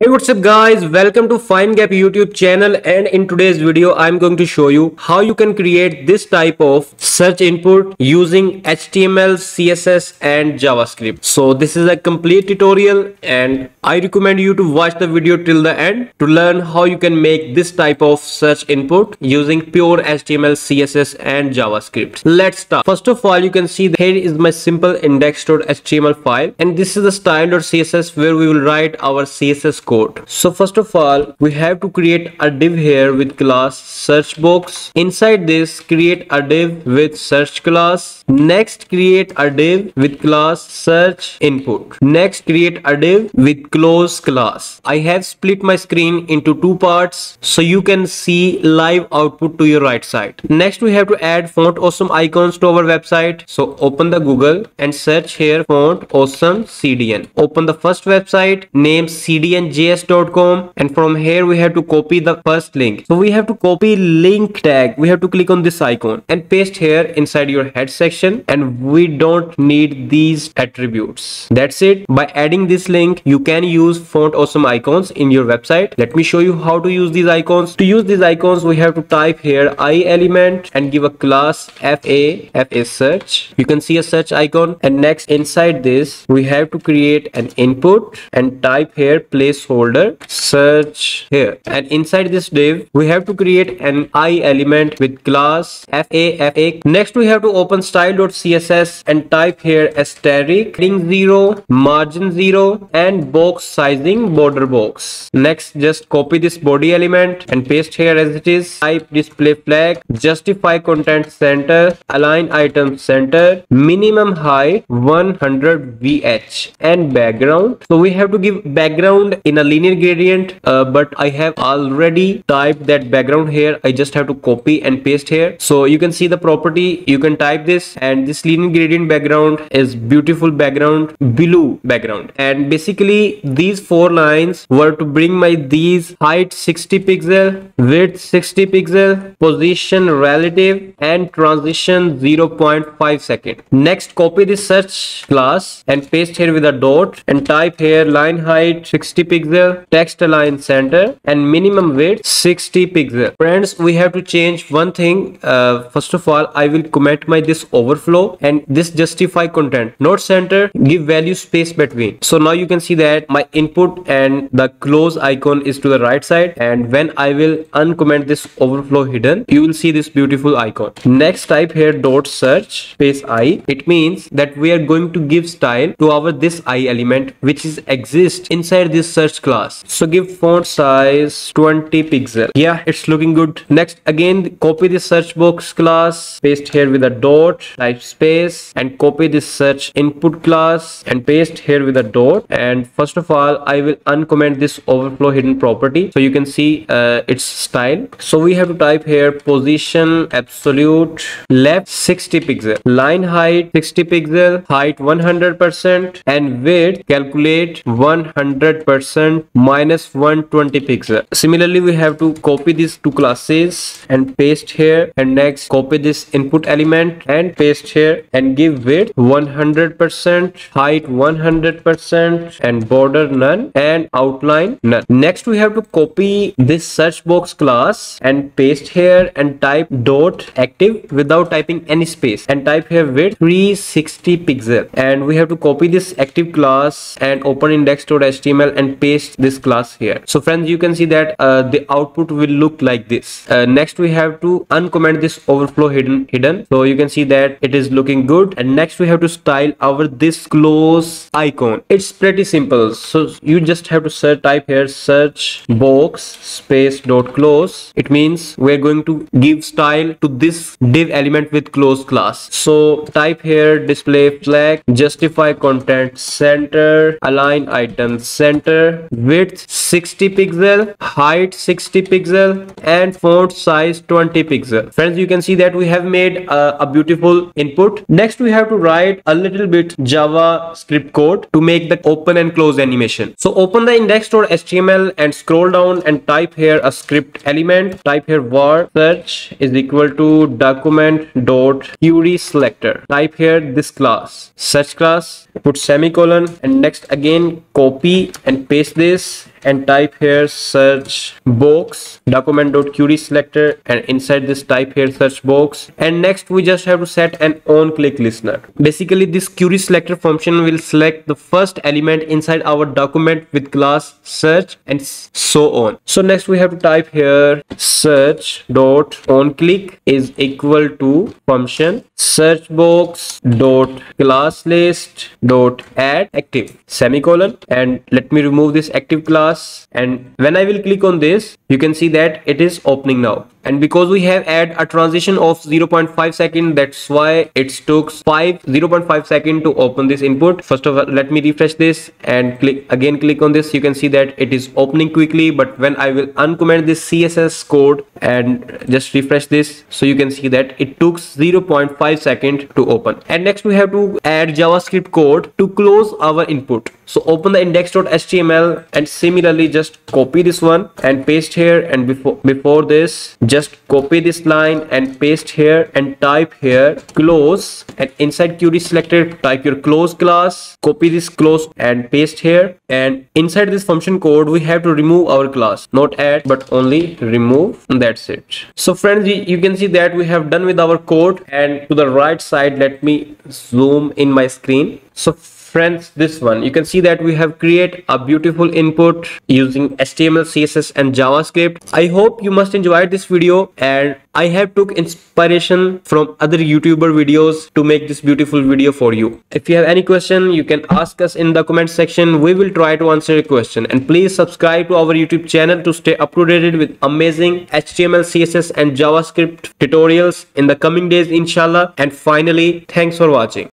Hey what's up guys welcome to FineGap YouTube channel and in today's video I'm going to show you how you can create this type of search input using HTML, CSS and JavaScript. So this is a complete tutorial and I recommend you to watch the video till the end to learn how you can make this type of search input using pure HTML, CSS and JavaScript. Let's start. First of all you can see here is my simple index.html file and this is the style.css where we will write our CSS code so first of all we have to create a div here with class search box. Inside this create a div with search class. Next create a div with class search input. Next create a div with close class. I have split my screen into two parts so you can see live output to your right side. Next we have to add font awesome icons to our website. So open the google and search here font awesome cdn open the first website name cdn js.com and from here we have to copy the first link. So we have to copy link tag. We have to click on this icon and paste here inside your head section and we don't need these attributes. That's it. By adding this link you can use font awesome icons in your website. Let me show you how to use these icons. To use these icons we have to type here i element and give a class fa fa search. You can see a search icon. And next inside this we have to create an input and type here place placeholder search here. And inside this div we have to create an i element with class fa fa next we have to open style.css and type here asterisk padding 0 margin 0 and box sizing border box. Next just copy this body element and paste here as it is. Type display flag justify content center align item center minimum height 100 vh and background. So we have to give background in a linear gradient uh, but I have already typed that background here. I just have to copy and paste here. So you can see the property. You can type this and this linear gradient background is beautiful background blue background. And basically these four lines were to bring my these height 60 pixel width 60 pixel position relative and transition 0.5 second. Next copy this search class and paste here with a dot and type here line height 60 pixel text align center and minimum width 60 pixel. Friends we have to change one thing uh, first of all i will comment my this overflow and this justify content. Not center give value space between. So now you can see that my input and the close icon is to the right side and when i will uncomment this overflow hidden you will see this beautiful icon. Next type here dot search space i. It means that we are going to give style to our this i element which is exist inside this search class. So give font size 20 pixel. Yeah it's looking good. Next again copy the search box class paste here with a dot type space and copy this search input class and paste here with a dot. And first of all i will uncomment this overflow hidden property so you can see uh, its style. So we have to type here position absolute left 60 pixel line height 60 pixel height 100 percent and width calculate 100 percent minus 120 pixel. Similarly we have to copy these two classes and paste here and next copy this input element and paste here and give width 100 percent height 100 percent and border none and outline none. Next we have to copy this search box class and paste here and type dot active without typing any space and type here width 360 pixel. And we have to copy this active class and open index.html and paste this class here. So friends you can see that uh, the output will look like this. Uh, next we have to uncomment this overflow hidden hidden. So you can see that it is looking good. And next we have to style our this close icon. It's pretty simple. So you just have to search type here search box space dot close. It means we're going to give style to this div element with close class. So type here display flag justify content center align item center width 60 pixel height 60 pixel and font size 20 pixel. Friends you can see that we have made a, beautiful input. Next we have to write a little bit javascript code to make the open and close animation. So open the index.html and scroll down and type here a script element. Type here var search is equal to document dot query selector. Type here this class. Search class put semicolon and next again copy and paste this and type here search box document.query selector and inside this type here search box. And next we just have to set an on click listener. Basically this query selector function will select the first element inside our document with class search and so on. So next we have to type here search dot on click is equal to function search box dot class list dot add active semicolon. And let me remove this active class and when i will click on this you can see that it is opening now and because we have add a transition of 0.5 second that's why it took 5 0.5 second to open this input. First of all let me refresh this and click again click on this. You can see that it is opening quickly but when i will uncomment this css code and just refresh this so you can see that it took 0.5 second to open. And next we have to add javascript code to close our input. So open the index.html and similarly just copy this one and paste here. And before before this just just copy this line and paste here and type here close and inside query selector type your close class copy this close and paste here and inside this function code we have to remove our class. Not add but only remove that's it. So friends you can see that we have done with our code and to the right side let me zoom in my screen. So friends this one you can see that we have create a beautiful input using html css and javascript. I hope you must enjoy this video and i have took inspiration from other youtuber videos to make this beautiful video for you. If you have any question you can ask us in the comment section. We will try to answer your question. And please subscribe to our youtube channel to stay up to date with amazing html css and javascript tutorials in the coming days inshallah. And finally thanks for watching